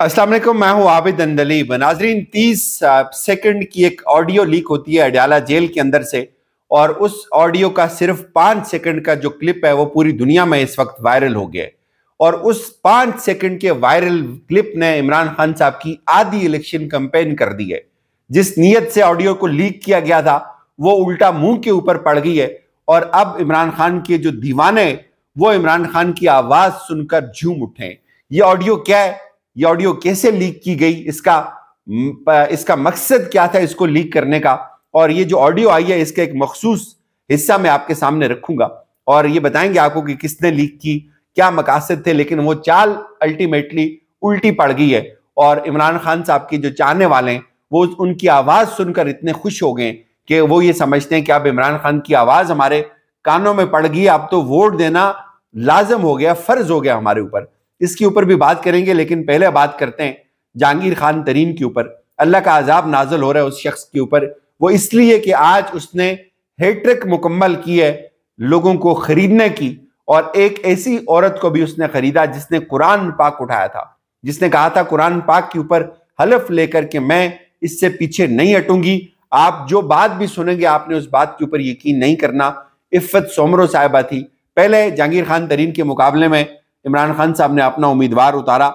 अस्सलाम वालेकुम, मैं हूँ आबिद अंदली नाजरीन, तीस सेकंड की एक ऑडियो लीक होती है अडयाला जेल के अंदर से, और उस ऑडियो का सिर्फ़ पाँच सेकंड का जो क्लिप है, वो पूरी दुनिया में इस वक्त वायरल हो गया और उस पाँच सेकंड के वायरल क्लिप ने इमरान खान साहब की आधी इलेक्शन कंपेन कर दी है। जिस नीयत से ऑडियो को लीक किया गया था, वो उल्टा मुँह के ऊपर पड़ गई है, और अब इमरान खान के जो दीवाने वो इमरान खान की आवाज़ सुनकर झूम उठे ये ऑडियो क्या है? ये ऑडियो कैसे लीक की गई, इसका इसका मकसद क्या था इसको लीक करने का? और ये जो ऑडियो आई है, इसका एक मखसूस हिस्सा मैं आपके सामने रखूँगा। और ये बताएँगे आपको कि किसने लीक की, क्या मकासद थे, लेकिन वो चाल अल्टीमेटली उल्टी पड़ गई है। और इमरान खान साहब के जो चाहने वाले हैं, वो उनकी आवाज़ सुनकर इतने खुश हो गए कि वो ये समझते हैं कि अब इमरान खान की आवाज़ हमारे कानों में पड़ गई अब तो वोट देना लाजम हो गया, फ़र्ज़ हो गया हमारे ऊपर। इसके ऊपर भी बात करेंगे, लेकिन पहले बात करते हैं जहांगीर खान तरीन के ऊपर। अल्लाह का आजाब नाजल हो रहा है उस शख्स के ऊपर। वो इसलिए कि आज उसने हेट्रिक मुकम्मल की है, लोगों को खरीदने की, और एक ऐसी औरत को भी उसने खरीदा जिसने कुरान पाक उठाया था। जिसने कहा था, कुरान पाक के ऊपर हलफ लेकर के मैं इससे पीछे नहीं हटूँगी। आप जो बात भी सुनेंगे, आपने उस बात के ऊपर यकीन नहीं करना। इफ्फत सोमरो साहिबा थी। पहले जहांगीर खान तरीन के मुकाबले में इमरान खान साहब ने अपना उम्मीदवार उतारा,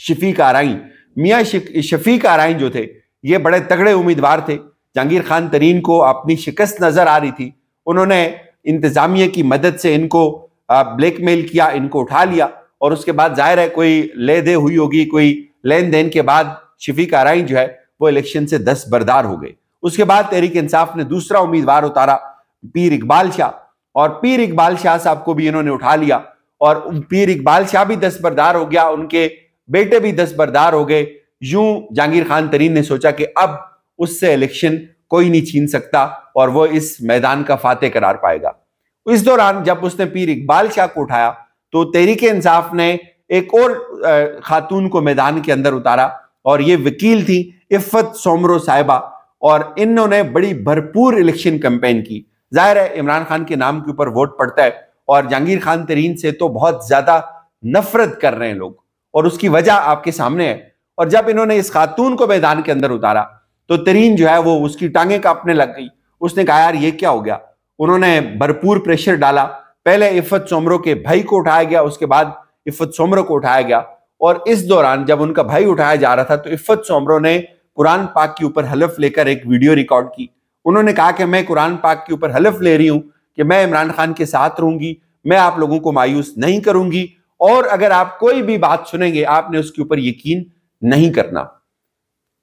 शफीक आरई। मियाँ शफीक आरई जो थे, ये बड़े तगड़े उम्मीदवार थे। जहांगीर खान तरीन को अपनी शिकस्त नज़र आ रही थी। उन्होंने इंतजामिया की मदद से इनको ब्लैकमेल किया, इनको उठा लिया और उसके बाद ज़ाहिर है कोई ले दे हुई होगी, कोई लेन देन के बाद शफीक आरई जो है, वो इलेक्शन से दस बरदार हो गए। उसके बाद तहरीक इंसाफ ने दूसरा उम्मीदवार उतारा, पीर इकबाल शाह और पीर इकबाल शाह साहब को भी इन्होंने उठा लिया। और पीर इकबाल शाह भी दस बरदार हो गया, उनके बेटे भी दस बरदार हो गए। यूँ जहांगीर खान तरीन ने सोचा कि अब उससे इलेक्शन कोई नहीं छीन सकता और वो इस मैदान का फाते करार पाएगा। इस दौरान जब उसने पीर इकबाल शाह को उठाया तो तहरीक इंसाफ ने एक और खातून को मैदान के अंदर उतारा और ये वकील थी इफ़त सोमरो साहिबा और इन्होंने बड़ी भरपूर इलेक्शन कैंपेन की। ज़ाहिर है, इमरान खान के नाम के ऊपर वोट पड़ता है। और जहांगीर खान तरीन से तो बहुत ज़्यादा नफरत कर रहे हैं लोग, और उसकी वजह आपके सामने है। और जब इन्होंने इस खातून को मैदान के अंदर उतारा तो तरीन जो है वो उसकी टांगे कांपने लग गई। उसने कहा, यार, ये क्या हो गया? उन्होंने भरपूर प्रेशर डाला। पहले इफ़त सोमरो के भाई को उठाया गया, उसके बाद इफ़त सोमरो को उठाया गया। और इस दौरान जब उनका भाई उठाया जा रहा था तो इफ़त सोमरो ने कुरान पाक के ऊपर हलफ लेकर एक वीडियो रिकॉर्ड की। उन्होंने कहा कि, मैं कुरान पाक के ऊपर हलफ ले रही हूँ कि मैं इमरान खान के साथ रहूँगी, मैं आप लोगों को मायूस नहीं करूँगी, और अगर आप कोई भी बात सुनेंगे, आपने उसके ऊपर यकीन नहीं करना।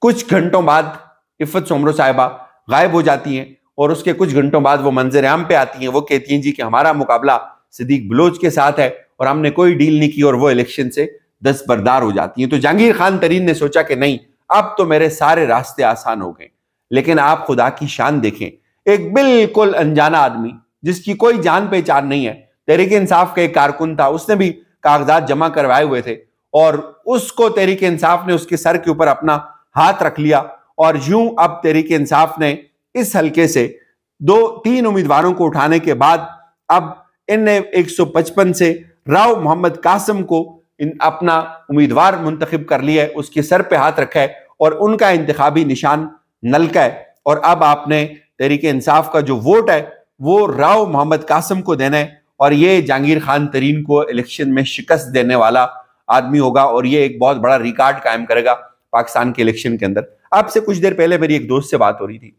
कुछ घंटों बाद इफ़त सोमरो साहिबा गायब हो जाती हैं, और उसके कुछ घंटों बाद वो मंजर आम पे आती हैं, वो कहती हैं, जी, कि हमारा मुकाबला सिद्दीक बलोच के साथ है, और हमने कोई डील नहीं की, और वो इलेक्शन से दस बरदार हो जाती हैं। तो जहांगीर खान तरीन ने सोचा कि नहीं, अब तो मेरे सारे रास्ते आसान हो गए, लेकिन आप खुदा की शान देखें, एक बिल्कुल अनजाना आदमी जिसकी कोई जान पहचान नहीं है। तहरीक इंसाफ का एक कारकुन था, उसने भी कागजात जमा करवाए हुए थे और उसको तहरीक इंसाफ ने उसके सर के ऊपर अपना हाथ रख लिया और यूँ अब तहरीक इंसाफ ने इस हल्के से दो, तीन उम्मीदवारों को उठाने के बाद अब इनने 155 से राव मोहम्मद कासम को इन अपना उम्मीदवार मुंतखब कर लिया है, उसके सर पे हाथ रखा है और उनका इंतखाबी निशान नलका है। और अब आपने तहरीक इंसाफ का जो वोट है वो राव मोहम्मद कासम को देना है और ये जहांगीर खान तरीन को इलेक्शन में शिकस्त देने वाला आदमी होगा और ये एक बहुत बड़ा रिकॉर्ड कायम करेगा पाकिस्तान के इलेक्शन के अंदर। आपसे कुछ देर पहले मेरी एक दोस्त से बात हो रही थी।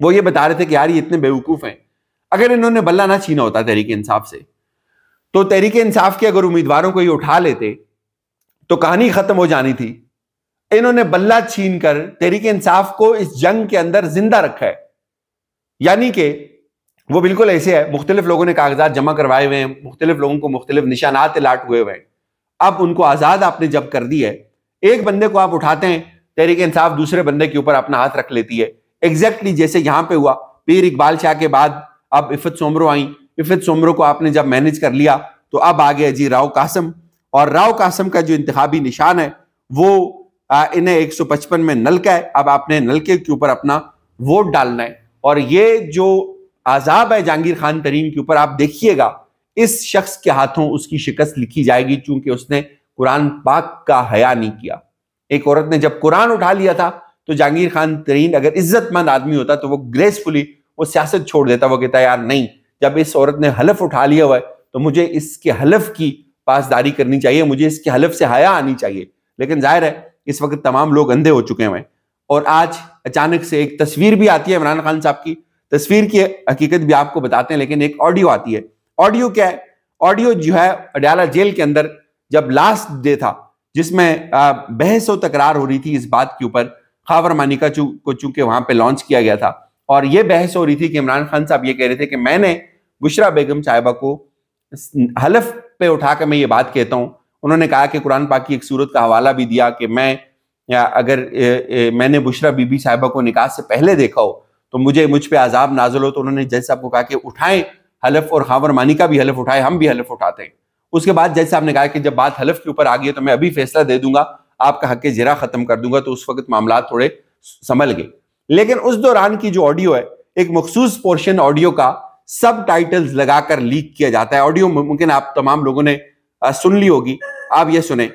वो ये बता रहे थे कि यार ये इतने बेवकूफ़ हैं। अगर इन्होंने बल्ला ना छीना होता तहरीक इंसाफ से तो तहरीक इंसाफ के अगर उम्मीदवारों को ये उठा लेते तो कहानी खत्म हो जानी थी। इन्होंने बल्ला छीन कर तहरीक इंसाफ को इस जंग के अंदर ज़िंदा रखा है। यानी कि वो बिल्कुल ऐसे है। मुख्तलिफ़ लोगों ने कागजात जमा करवाए हुए हैं, मुख्तलिफ़ लोगों को मुख्तलिफ़ निशानात लाट हुए हुए हैं। अब उनको आज़ाद आपने जब कर दी है, एक बंदे को आप उठाते हैं, तहरीक इंसाफ दूसरे बंदे के ऊपर अपना हाथ रख लेती है। एग्जैक्टली जैसे यहाँ पे हुआ, पीर इकबाल शाह के बाद अब इफ़त सोमरो आई। इफ़त सोमरो को आपने जब मैनेज कर लिया तो अब आ गया जी राव कासम। और राव कासम का जो इंतबी निशान है, वो इन्हें 155 में नलका है। अब आपने नलके के ऊपर अपना वोट डालना है। और ये जो आजाब है जहांगीर खान तरीन के ऊपर आप देखिएगा, इस शख्स के हाथों उसकी शिकस्त लिखी जाएगी चूँकि उसने कुरान पाक का हया नहीं किया। एक औरत ने जब कुरान उठा लिया था तो जहांगीर खान तरीन अगर इज्जतमंद आदमी होता तो वो ग्रेसफुली वो सियासत छोड़ देता, वो कहता, यार नहीं, जब इस औरत ने हलफ उठा लिया हुआ है तो मुझे इसके हलफ की पासदारी करनी चाहिए, मुझे इसके हलफ से हया आनी चाहिए। लेकिन ज़ाहिर है, इस वक्त तमाम लोग अंधे हो चुके हैं। और आज अचानक से एक तस्वीर भी आती है इमरान खान साहब की तस्वीर की हकीकत भी आपको बताते हैं लेकिन एक ऑडियो आती है। ऑडियो क्या है? ऑडियो जो है अडयाला जेल के अंदर जब लास्ट डे था जिसमें बहस व तकरार हो रही थी इस बात के ऊपर खावर मानिका चू को चूँकि वहाँ पे लॉन्च किया गया था और ये बहस हो रही थी कि इमरान खान साहब ये कह रहे थे कि मैंने बुशरा बेगम साहिबा को हलफ पे उठाकर मैं ये बात कहता हूँ। उन्होंने कहा कि कुरान पाक की एक सूरत का हवाला भी दिया कि मैं या अगर ए, ए, मैंने बुशरा बीबी साहिबा को निकाह से पहले देखा हो तो मुझे, मुझ पे आजाब नाजल हो तो उन्होंने जज साहब को कहा कि उठाएँ हलफ और खावर मानी का भी हलफ उठाए, हम भी हलफ उठाते हैं। उसके बाद जज साहब ने कहा कि जब बात हलफ के ऊपर आ गई है तो मैं अभी फैसला दे दूँगा, आपका हक जरा खत्म कर दूँगा तो उस वक्त मामला थोड़े संभल गए। लेकिन उस दौरान की जो ऑडियो है, एक मखसूस पोर्शन ऑडियो का सब टाइटल्स लगाकर लीक किया जाता है। ऑडियो मुमकिन आप तमाम लोगों ने सुन ली होगी, आप ये सुने।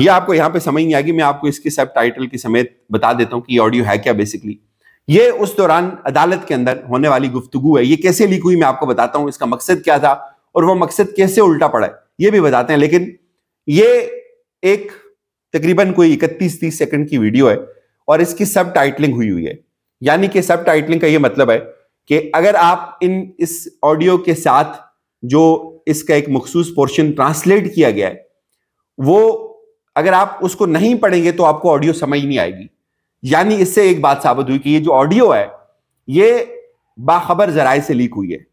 ये आपको यहाँ पे समझ नहीं आएगी, मैं आपको इसके सब टाइटल के समेत बता देता हूँ कि ऑडियो है क्या बेसिकली ये उस दौरान अदालत के अंदर होने वाली गुफ्तगु है। ये कैसे लीक हुई मैं आपको बताता हूँ, इसका मकसद क्या था और वो मकसद कैसे उल्टा पड़ा है, ये भी बताते हैं। लेकिन ये एक तकरीबन कोई इकतीस तीस सेकंड की वीडियो है और इसकी सब टाइटलिंग हुई हुई है। यानी कि सब टाइटलिंग का ये मतलब है कि अगर आप इन इस ऑडियो के साथ जो इसका एक मखसूस पोर्शन ट्रांसलेट किया गया है, वो अगर आप उसको नहीं पढ़ेंगे तो आपको ऑडियो समझ नहीं आएगी। यानी इससे एक बात साबित हुई कि ये जो ऑडियो है, ये बाखबर जराए से लीक हुई है।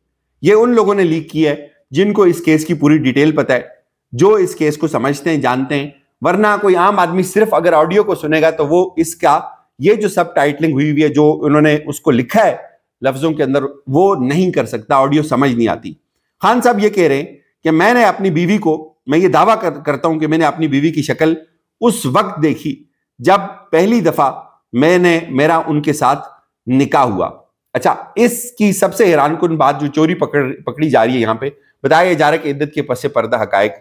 ये उन लोगों ने लीक की है जिनको इस केस की पूरी डिटेल पता है, जो इस केस को समझते हैं, जानते हैं। वरना कोई आम आदमी सिर्फ़ अगर ऑडियो को सुनेगा तो वो इसका, ये जो सब टाइटलिंग हुई हुई है, जो उन्होंने उसको लिखा है लफ्जों के अंदर वो नहीं कर सकता ऑडियो समझ नहीं आती। खान साहब ये कह रहे हैं कि मैंने अपनी बीवी को मैं ये दावा कर, करता हूँ कि मैंने अपनी बीवी की शक्ल उस वक्त देखी जब पहली दफ़ा मैंने मेरा उनके साथ निकाह हुआ। अच्छा इसकी सबसे हैरान कन बात जो चोरी पकड़ पकड़ी जा रही है यहाँ पे बताया जा रहा है कि इद्दत के पसे पर्दा हकायक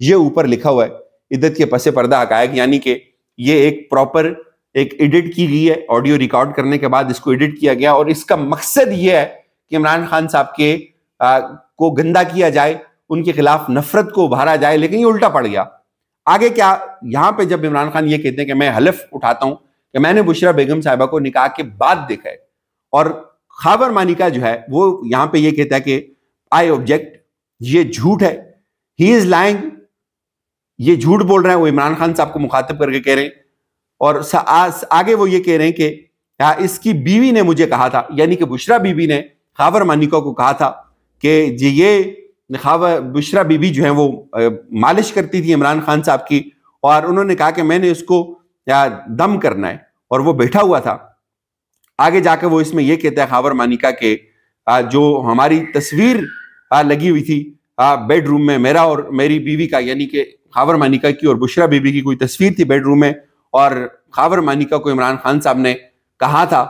ये ऊपर लिखा हुआ है इद्दत के पसे पर्दा हकायक यानी कि ये एक प्रॉपर एक एडिट की गई है ऑडियो रिकॉर्ड करने के बाद इसको एडिट किया गया और इसका मकसद ये है कि इमरान खान साहब के आ, को गंदा किया जाए उनके खिलाफ नफरत को उभारा जाए लेकिन ये उल्टा पड़ गया। आगे क्या यहाँ पे जब इमरान खान ये कहते हैं कि मैं हलफ उठाता हूँ कि मैंने बुशरा बेगम साहिबा को निकाह के बाद देखा है और खाबर मानिका जो है वो यहाँ पे ये कहता है कि आई ऑब्जेक्ट ये झूठ है ही इज़ लाइंग ये झूठ बोल रहे हैं वो इमरान खान साहब को मुखातिब करके कह रहे हैं। और आगे वो ये कह रहे हैं कि या इसकी बीवी ने मुझे कहा था। यानी कि बुशरा बीबी ने, खावर मानिका को कहा था कि जी, ये खावर, बुशरा बीबी जो है वो मालिश करती थी इमरान खान साहब की और उन्होंने कहा कि मैंने उसको या, दम करना है। और वो बैठा हुआ था। आगे जाकर वो इसमें ये कहता है, खावर मानिका के जो हमारी तस्वीर लगी हुई थी बेडरूम में मेरा और मेरी बीवी का, यानी कि खावर मानिका की और बुशरा बीबी की कोई तस्वीर थी बेडरूम में और खाबर मानिका को इमरान खान साहब ने कहा था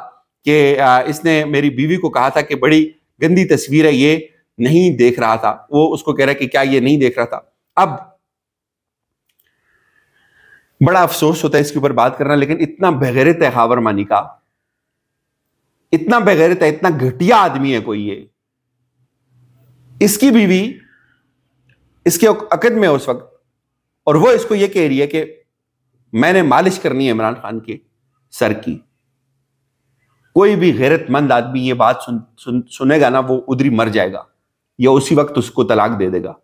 कि इसने मेरी बीवी को कहा था कि बड़ी गंदी तस्वीर है, ये नहीं देख रहा था। वो उसको कह रहा है कि क्या ये नहीं देख रहा था। अब बड़ा अफसोस होता है इसके ऊपर बात करना, लेकिन इतना बेगैरत है खाबर मानिका। इतना बेगैरत है, इतना घटिया आदमी है कोई ये। इसकी बीवी इसके अकद में उस वक्त। और वो इसको ये कह रही है कि मैंने मालिश करनी है इमरान खान के सर की। कोई भी गैरतमंद आदमी ये बात सुन, सुन सुनेगा ना वो उधरी मर जाएगा। या उसी वक्त उसको तलाक दे देगा।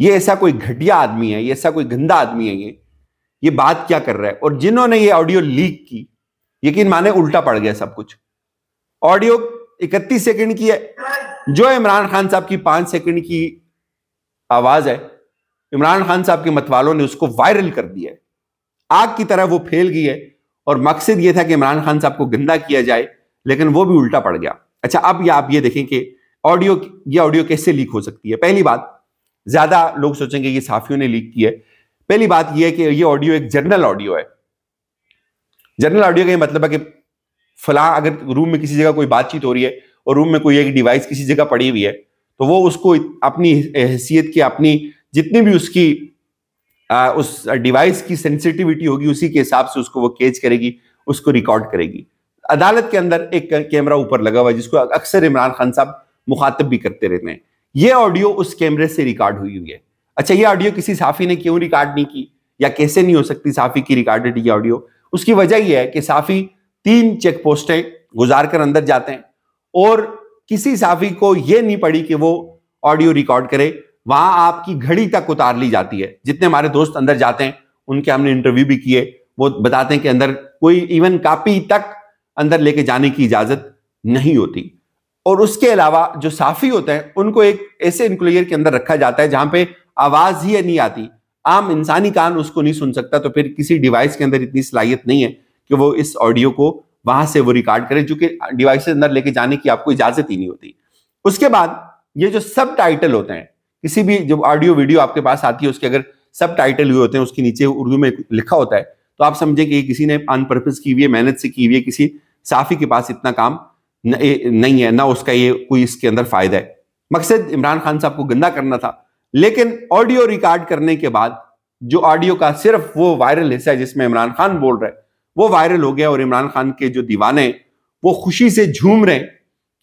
ये ऐसा कोई घटिया आदमी है ये ऐसा कोई गंदा आदमी है ये। ये बात क्या कर रहा है? और जिन्होंने ये ऑडियो लीक की यकीन माने उल्टा पड़ गया सब कुछ। ऑडियो इकतीस सेकंड की है। जो इमरान खान साहब की पाँच सेकंड की आवाज़ है इमरान खान साहब के मतवालों ने उसको वायरल कर दिया है। आग की तरह वो फैल गई है और मकसद ये था कि इमरान खान साहब को गंदा किया जाए, लेकिन वो भी उल्टा पड़ गया। अच्छा अब ये आप ये देखें कि ऑडियो, ये ऑडियो कैसे लीक हो सकती है? पहली बात, ज़्यादा लोग सोचेंगे ये साफियों ने लीक की है। पहली बात यह है कि ये ऑडियो एक जर्नल ऑडियो है। जनरल ऑडियो का ये मतलब है कि फला अगर रूम में किसी जगह कोई बातचीत हो रही है और रूम में कोई एक डिवाइस किसी जगह पड़ी हुई है तो वो उसको अपनी हैसियत की, अपनी जितनी भी उसकी आ, उस डिवाइस की सेंसिटिविटी होगी उसी के हिसाब से उसको वो केज करेगी उसको रिकॉर्ड करेगी। अदालत के अंदर एक कैमरा ऊपर लगा हुआ है जिसको अक्सर इमरान खान साहब मुखातब भी करते रहते हैं। ये ऑडियो उस कैमरे से रिकॉर्ड हुई हुई है। अच्छा ये ऑडियो किसी साफी ने क्यों रिकॉर्ड नहीं की? या कैसे नहीं हो सकती साफी की रिकॉर्डेड ये ऑडियो? उसकी वजह यह है कि साफी तीन चेक पोस्टें गुजार कर अंदर जाते हैं और किसी साफी को यह नहीं पड़ी कि वो ऑडियो रिकॉर्ड करे वहाँ आपकी घड़ी तक उतार ली जाती है। जितने हमारे दोस्त अंदर जाते हैं, उनके हमने इंटरव्यू भी किए, वो बताते हैं कि अंदर कोई इवन कापी तक अंदर लेके जाने की इजाज़त नहीं होती। और उसके अलावा जो साफी होते हैं, उनको एक ऐसे इंक्लोजर के अंदर रखा जाता है जहाँ पे आवाज़ ही नहीं आती। आम इंसानी कान उसको नहीं सुन सकता तो फिर किसी डिवाइस के अंदर इतनी सलाहियत नहीं है कि वो इस ऑडियो को वहाँ से वो रिकॉर्ड करे, जो कि डिवाइस अंदर लेके जाने की आपको इजाज़त ही नहीं होती। उसके बाद ये जो सब टाइटल होते हैं किसी भी जब ऑडियो वीडियो आपके पास आती है उसके अगर सब टाइटल हुए होते हैं उसके नीचे उर्दू में लिखा होता है तो आप समझे कि किसी ने अन पर्पज की हुई है मेहनत से की हुई है किसी साफी के पास इतना काम न, ए, नहीं है ना उसका ये कोई इसके अंदर फ़ायदा है। मकसद इमरान खान साहब को गंदा करना था लेकिन ऑडियो रिकॉर्ड करने के बाद जो ऑडियो का सिर्फ़ वो वायरल हिस्सा है जिसमें इमरान खान बोल रहे वो वायरल हो गया और इमरान खान के जो दीवाने वो खुशी से झूम रहे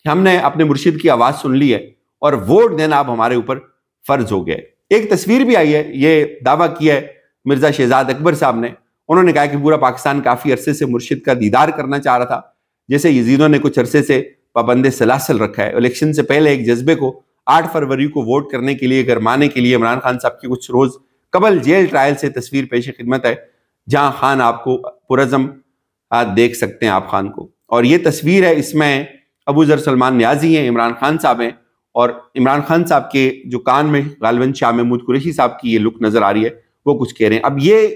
हमने अपने मुर्शिद की आवाज़ सुन ली है और वोट देना आप हमारे ऊपर फ़र्ज़ हो गया एक तस्वीर भी आई है, ये दावा किया है मिर्ज़ा शहजाद अकबर साहब ने। उन्होंने कहा कि पूरा पाकिस्तान काफ़ी अरसे से मुर्शिद का दीदार करना चाह रहा था। जैसे यजीदों ने कुछ अरसे से पाबंद सलासल रखा है। इलेक्शन से पहले एक जज्बे को आठ फरवरी को वोट करने के लिए गरमाने के लिए इमरान खान साहब की कुछ रोज कबल जेल ट्रायल से तस्वीर पेश खिदमत है, जहाँ खान आपको पुरजम देख सकते हैं आप खान को। और ये तस्वीर है, इसमें अबू जर सलमान न्याजी हैं, इमरान खान साहब हैं। और इमरान खान साहब के जो कान में गालबन शाह महमूद कुरेशी साहब की ये लुक नज़र आ रही है, वो कुछ कह रहे हैं। अब ये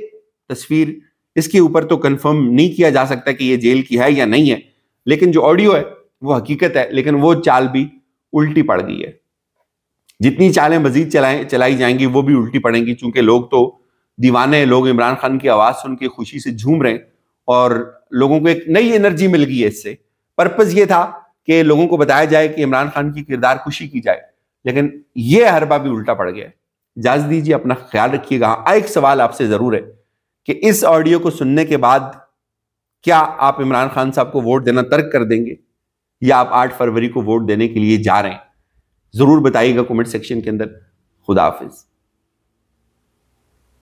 तस्वीर इसके ऊपर तो कंफर्म नहीं किया जा सकता कि ये जेल की है या नहीं है, लेकिन जो ऑडियो है, वो हकीकत है, लेकिन वो चाल भी उल्टी पड़ गई है। जितनी चालें मजीद चलाएँ, चलाई जाएँगी, वो भी उल्टी पड़ेंगी, चूँकि लोग तो दीवाने लोग इमरान खान की आवाज़ सुन के खुशी से झूम रहे हैं, और लोगों को एक नई एनर्जी मिल गई है इससे। पर्पज ये था कि लोगों को बताया जाए कि इमरान खान की किरदार खुशी की जाए। लेकिन ये हरबा भी उल्टा पड़ गया इजाज़त दीजिए अपना ख्याल रखिएगा। हाँ, एक सवाल आपसे ज़रूर है कि इस ऑडियो को सुनने के बाद क्या आप इमरान खान साहब को वोट देना तर्क कर देंगे? या आप आठ फरवरी को वोट देने के लिए जा रहे हैं? ज़रूर बताइएगा कमेंट सेक्शन के अंदर। खुदा हाफिज़।